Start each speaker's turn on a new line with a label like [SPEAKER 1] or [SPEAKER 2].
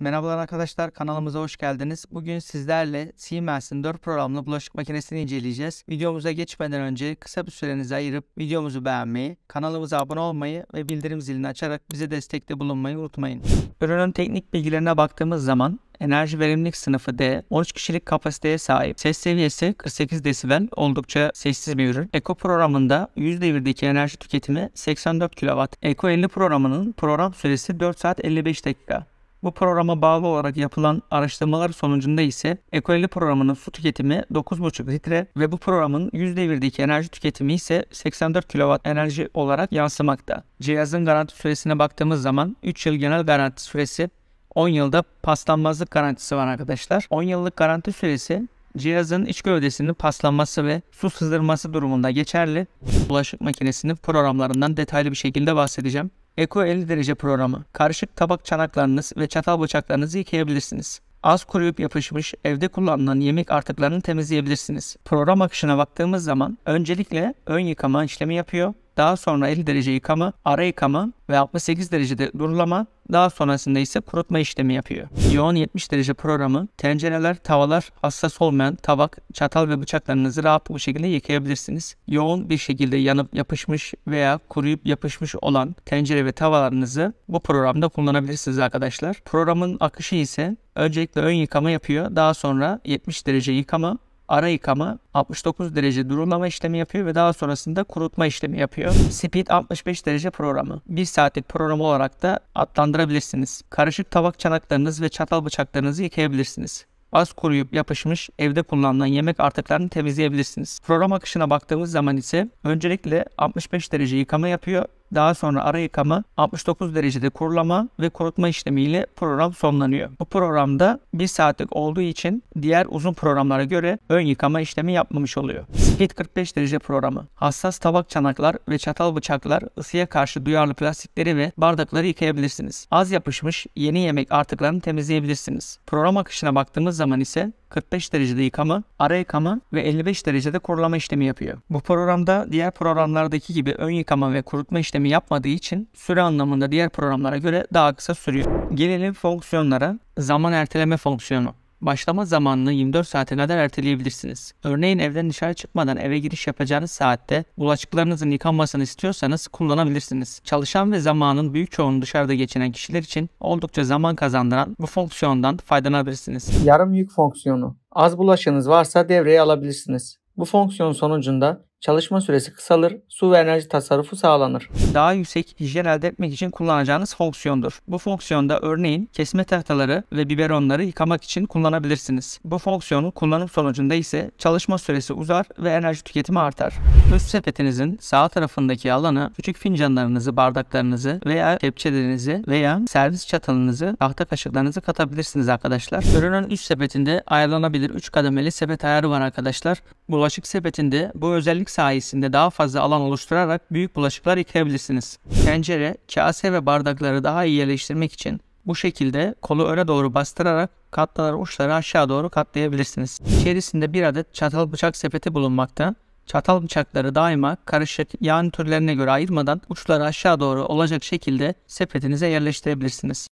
[SPEAKER 1] Merhabalar arkadaşlar kanalımıza hoş geldiniz. Bugün sizlerle Siemens'in 4 programlı bulaşık makinesini inceleyeceğiz. Videomuza geçmeden önce kısa bir sürenizi ayırıp videomuzu beğenmeyi, kanalımıza abone olmayı ve bildirim zilini açarak bize destekte bulunmayı unutmayın. Ürünün teknik bilgilerine baktığımız zaman enerji verimlilik sınıfı D, 13 kişilik kapasiteye sahip. Ses seviyesi 48 desibel, oldukça sessiz bir ürün. Eko programında %1'deki enerji tüketimi 84 kW. Eko 50 programının program süresi 4 saat 55 dakika. Bu programa bağlı olarak yapılan araştırmalar sonucunda ise Eko 50 programının su tüketimi 9,5 litre ve bu programın %1'deki enerji tüketimi ise 84 kW enerji olarak yansımakta. Cihazın garanti süresine baktığımız zaman 3 yıl genel garanti süresi 10 yılda paslanmazlık garantisi var arkadaşlar. 10 yıllık garanti süresi cihazın iç gövdesinin paslanması ve su sızdırması durumunda geçerli. Bulaşık makinesinin programlarından detaylı bir şekilde bahsedeceğim. Eko 50 derece programı. Karışık tabak çanaklarınız ve çatal bıçaklarınızı yıkayabilirsiniz. Az kuruyup yapışmış evde kullanılan yemek artıklarını temizleyebilirsiniz. Program akışına baktığımız zaman öncelikle ön yıkama işlemi yapıyor. Daha sonra 50 derece yıkama, ara yıkama ve 68 derecede durulama, daha sonrasında ise kurutma işlemi yapıyor. Yoğun 70 derece programı tencereler, tavalar, hassas olmayan tabak, çatal ve bıçaklarınızı rahat bir şekilde yıkayabilirsiniz. Yoğun bir şekilde yanıp yapışmış veya kuruyup yapışmış olan tencere ve tavalarınızı bu programda kullanabilirsiniz arkadaşlar. Programın akışı ise öncelikle ön yıkama yapıyor. Daha sonra 70 derece yıkama, ara yıkama 69 derece durulama işlemi yapıyor ve daha sonrasında kurutma işlemi yapıyor. Speed 65 derece programı. 1 saatlik program olarak da adlandırabilirsiniz. Karışık tabak çanaklarınız ve çatal bıçaklarınızı yıkayabilirsiniz az kuruyup yapışmış evde kullanılan yemek artıklarını temizleyebilirsiniz. Program akışına baktığımız zaman ise öncelikle 65 derece yıkama yapıyor daha sonra ara yıkama, 69 derecede kurulama ve kurutma işlemiyle program sonlanıyor. Bu programda 1 saatlik olduğu için diğer uzun programlara göre ön yıkama işlemi yapmamış oluyor. Speed 45 derece programı. Hassas tabak çanaklar ve çatal bıçaklar ısıya karşı duyarlı plastikleri ve bardakları yıkayabilirsiniz. Az yapışmış yeni yemek artıklarını temizleyebilirsiniz. Program akışına baktığımız zaman ise 45 derecede yıkama, ara yıkama ve 55 derecede kurulama işlemi yapıyor. Bu programda diğer programlardaki gibi ön yıkama ve kurutma işlemi yapmadığı için süre anlamında diğer programlara göre daha kısa sürüyor. Gelelim fonksiyonlara. Zaman erteleme fonksiyonu. Başlama zamanını 24 saate kadar erteleyebilirsiniz. Örneğin evden dışarı çıkmadan eve giriş yapacağınız saatte bulaşıklarınızın yıkanmasını istiyorsanız kullanabilirsiniz. Çalışan ve zamanın büyük çoğunu dışarıda geçiren kişiler için oldukça zaman kazandıran bu fonksiyondan faydalanabilirsiniz. Yarım yük fonksiyonu. Az bulaşığınız varsa devreye alabilirsiniz. Bu fonksiyon sonucunda Çalışma süresi kısalır, su ve enerji tasarrufu sağlanır. Daha yüksek hijyen elde etmek için kullanacağınız fonksiyondur. Bu fonksiyonda örneğin kesme tahtaları ve biberonları yıkamak için kullanabilirsiniz. Bu fonksiyonu kullanım sonucunda ise çalışma süresi uzar ve enerji tüketimi artar. Üst sepetinizin sağ tarafındaki alanı küçük fincanlarınızı, bardaklarınızı veya kepçelerinizi veya servis çatalınızı, tahta kaşıklarınızı katabilirsiniz arkadaşlar. Ürünün üst sepetinde ayarlanabilir 3 kademeli sepet ayarı var arkadaşlar. Bulaşık sepetinde bu özellik sayesinde daha fazla alan oluşturarak büyük bulaşıklar yıkayabilirsiniz. Tencere, kase ve bardakları daha iyi yerleştirmek için bu şekilde kolu öne doğru bastırarak katlaları uçları aşağı doğru katlayabilirsiniz. İçerisinde bir adet çatal bıçak sepeti bulunmakta. Çatal bıçakları daima karışık yağın türlerine göre ayırmadan uçları aşağı doğru olacak şekilde sepetinize yerleştirebilirsiniz.